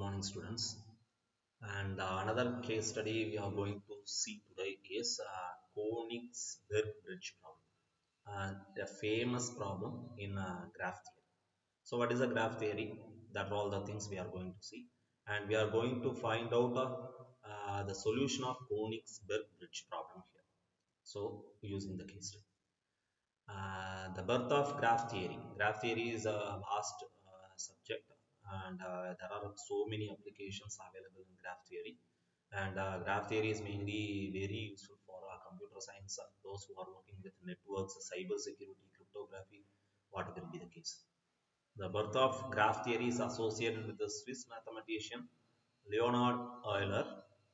morning students. And uh, another case study we are going to see today is uh, Königsberg bridge problem uh, a famous problem in uh, graph theory. So what is a graph theory? That are all the things we are going to see. And we are going to find out uh, uh, the solution of Königsberg bridge problem here. So using the case study. Uh, the birth of graph theory. Graph theory is a vast uh, subject and uh, there are so many applications available in graph theory. And uh, graph theory is mainly very useful for uh, computer science uh, those who are working with networks cyber security cryptography whatever be the case. The birth of graph theory is associated with the swiss mathematician leonhard euler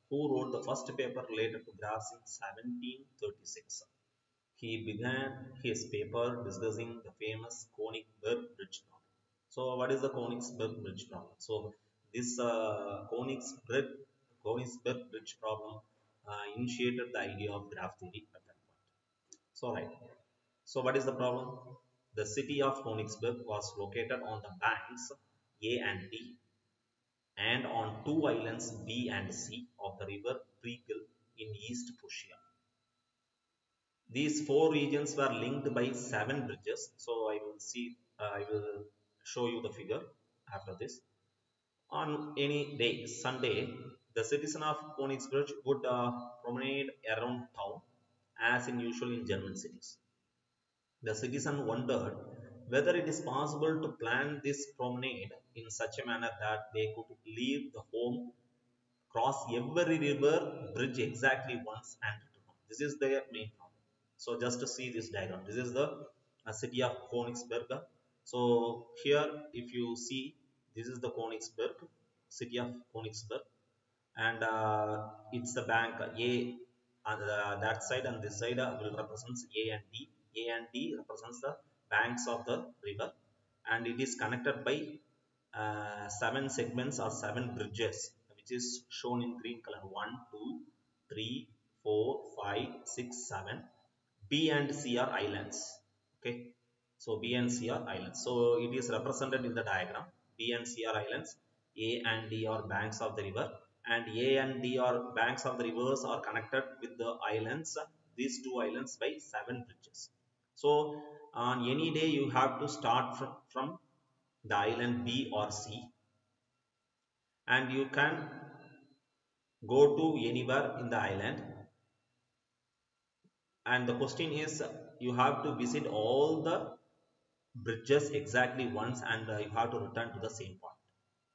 who wrote the first paper related to graphs in 1736 he began his paper discussing the famous Königsberg bridge so what is the Königsberg bridge problem? So this uh, Königsberg, Königsberg bridge problem uh, initiated the idea of graph theory at that point. So right. So what is the problem? The city of Königsberg was located on the banks A and D and on two islands B and C of the river Pregel in East Prussia. These four regions were linked by seven bridges. So I will see, uh, I will show you the figure after this. On any day, Sunday, the citizen of Königsberg would uh, promenade around town as in usual in German cities. The citizen wondered whether it is possible to plan this promenade in such a manner that they could leave the home, cross every river bridge exactly once and return. This is their main problem. So just to see this diagram, this is the uh, city of Königsberg so here if you see this is the Königsberg, city of Königsberg and uh, it's the bank A on the, that side and this side uh, will represents A and D. A and D represents the banks of the river and it is connected by uh, seven segments or seven bridges which is shown in green color 1, 2, 3, 4, 5, 6, 7. B and C are islands. Okay so B and C are islands. So it is represented in the diagram. B and C are islands. A and D are banks of the river. And A and D are banks of the rivers are connected with the islands. These two islands by seven bridges. So on any day you have to start from, from the island B or C. And you can go to anywhere in the island. And the question is you have to visit all the bridges exactly once and uh, you have to return to the same point.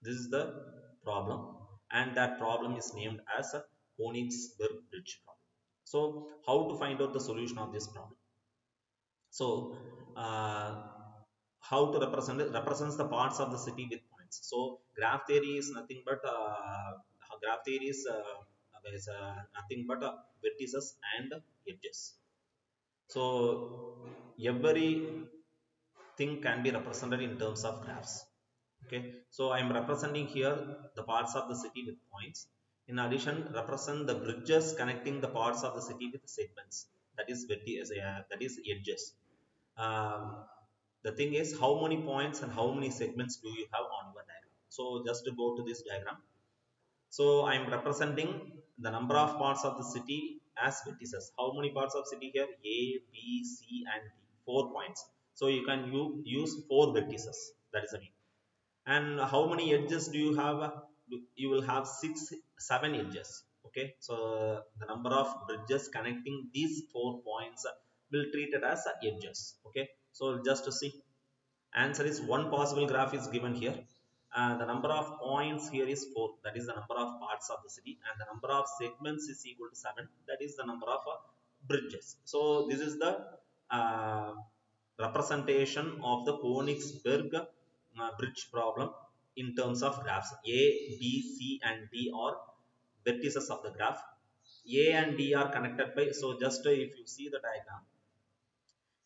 This is the problem and that problem is named as a Königsberg bridge problem. So how to find out the solution of this problem? So uh, how to represent it? Represents the parts of the city with points. So graph theory is nothing but uh, graph theory is, is nothing but vertices and edges. So every thing can be represented in terms of graphs. Okay? So i am representing here the parts of the city with points. In addition represent the bridges connecting the parts of the city with segments. That is uh, that is edges. Um, the thing is how many points and how many segments do you have on your diagram? So just to go to this diagram. So i am representing the number of parts of the city as vertices. How many parts of city here? A b c and d. Four points so you can use four vertices. That is the mean. And how many edges do you have? You will have six, seven edges. Okay. So the number of bridges connecting these four points will treat it as edges. Okay. So just to see, answer is one possible graph is given here. Uh, the number of points here is 4 that is the number of parts of the city and the number of segments is equal to 7 that is the number of uh, bridges so this is the uh, representation of the Königsberg uh, bridge problem in terms of graphs. A, B, C and D are vertices of the graph. A and D are connected by, so just uh, if you see the diagram,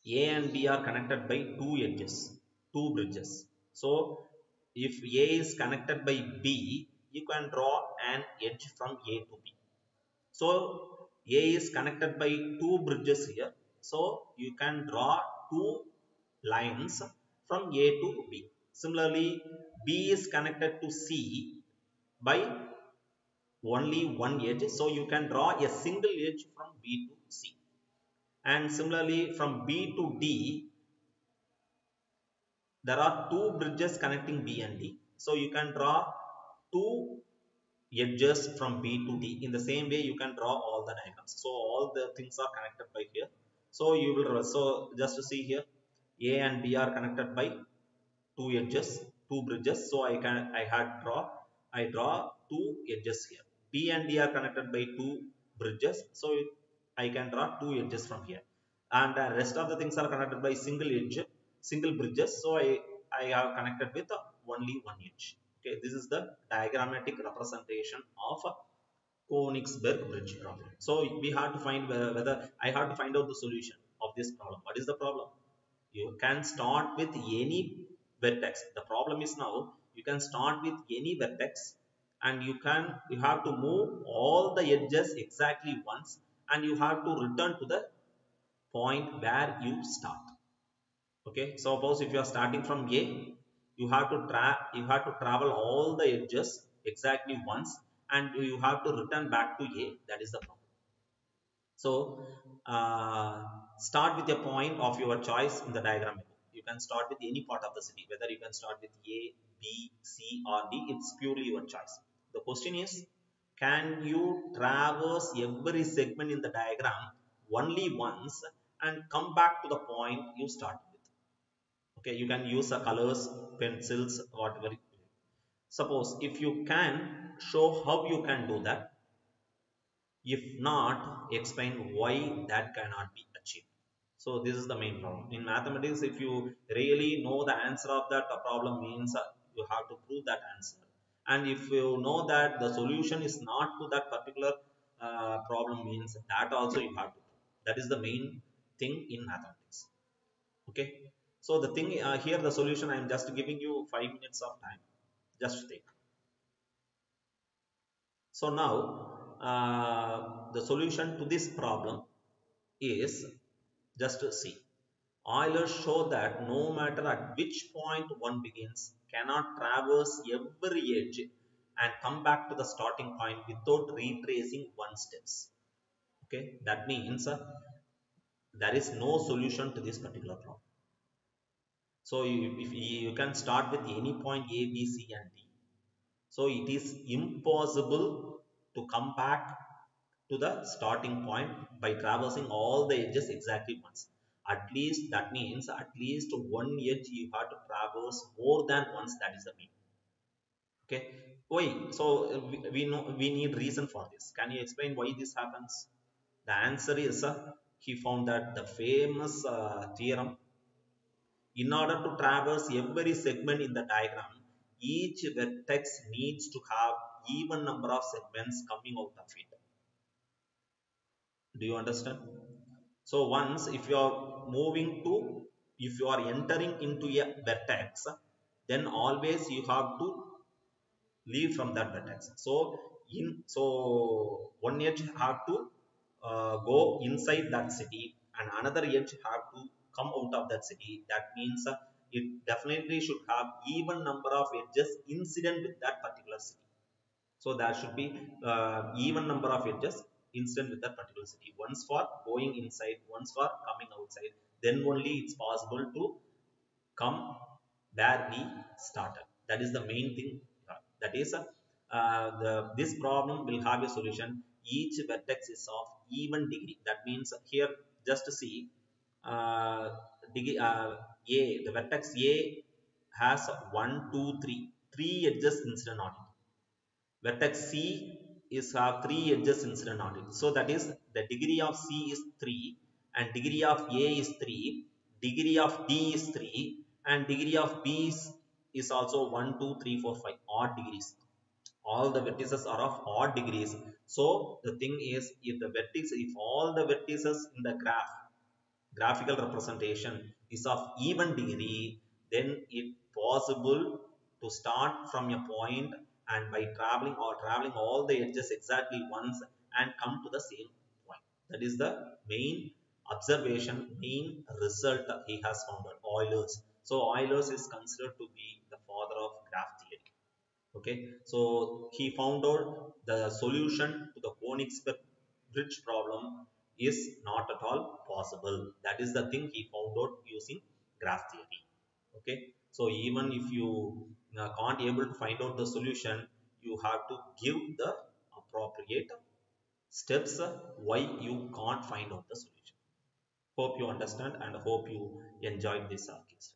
A and B are connected by two edges, two bridges. So if A is connected by B, you can draw an edge from A to B. So A is connected by two bridges here. So you can draw two lines from A to B. Similarly, B is connected to C by only one edge. So you can draw a single edge from B to C. And similarly from B to D, there are two bridges connecting B and D. So you can draw two edges from B to D. In the same way, you can draw all the diagrams. So all the things are connected by here. So you will, so just to see here, A and B are connected by two edges, two bridges. So I can, I had draw, I draw two edges here. B and D are connected by two bridges. So I can draw two edges from here. And the rest of the things are connected by single edge, single bridges. So I, I have connected with only one edge. Okay, this is the diagrammatic representation of Königsberg bridge problem. So we have to find whether I have to find out the solution of this problem. What is the problem? You can start with any vertex. The problem is now you can start with any vertex and you can you have to move all the edges exactly once and you have to return to the point where you start. Okay, so suppose if you are starting from A, you have to tra you have to travel all the edges exactly once and you have to return back to A that is the problem. So uh, start with a point of your choice in the diagram You can start with any part of the city whether you can start with A, B, C or D it's purely your choice. The question is can you traverse every segment in the diagram only once and come back to the point you started with? okay you can use the colors pencils whatever suppose if you can show how you can do that. If not explain why that cannot be achieved. So this is the main problem. In mathematics if you really know the answer of that problem means uh, you have to prove that answer. And if you know that the solution is not to that particular uh, problem means that also you have to prove. that is the main thing in mathematics. Okay? So the thing uh, here the solution I am just giving you 5 minutes of time just think. So now uh, the solution to this problem is just see. Euler showed that no matter at which point one begins cannot traverse every edge and come back to the starting point without retracing one steps. Okay, that means uh, there is no solution to this particular problem. So you, if you can start with any point A, B, C and D. So it is impossible to come back to the starting point by traversing all the edges exactly once. At least that means at least one edge you have to traverse more than once that is the mean. Okay. Why? So we, we know we need reason for this. Can you explain why this happens? The answer is uh, he found that the famous uh, theorem in order to traverse every segment in the diagram, each vertex needs to have even number of segments coming out of it. Do you understand? So once if you are moving to, if you are entering into a vertex, then always you have to leave from that vertex. So in so one edge have to uh, go inside that city and another edge have to come out of that city that means uh, it definitely should have even number of edges incident with that particular city. So there should be uh, even number of edges incident with that particular city. Once for going inside once for coming outside then only it's possible to come where we started. That is the main thing. That is uh, the this problem will have a solution. Each vertex is of even degree. That means here just see uh, uh, A, the vertex A has 1, 2, 3, 3 edges incident on it. Vertex C is have 3 edges incident on it. So that is the degree of C is 3 and degree of A is 3, degree of D is 3 and degree of B is, is also 1, 2, 3, 4, 5 odd degrees. All the vertices are of odd degrees. So the thing is if the vertex, if all the vertices in the graph graphical representation is of even degree, then it possible to start from a point and by traveling or traveling all the edges exactly once and come to the same point. That is the main observation, main result that he has found on Euler's. So Euler's is considered to be the father of graph theory. okay so he found out the solution to the conic bridge problem is not at all possible. That is the thing he found out using graph theory. Okay? So even if you uh, can't able to find out the solution you have to give the appropriate steps why you can't find out the solution. Hope you understand and hope you enjoyed this artist okay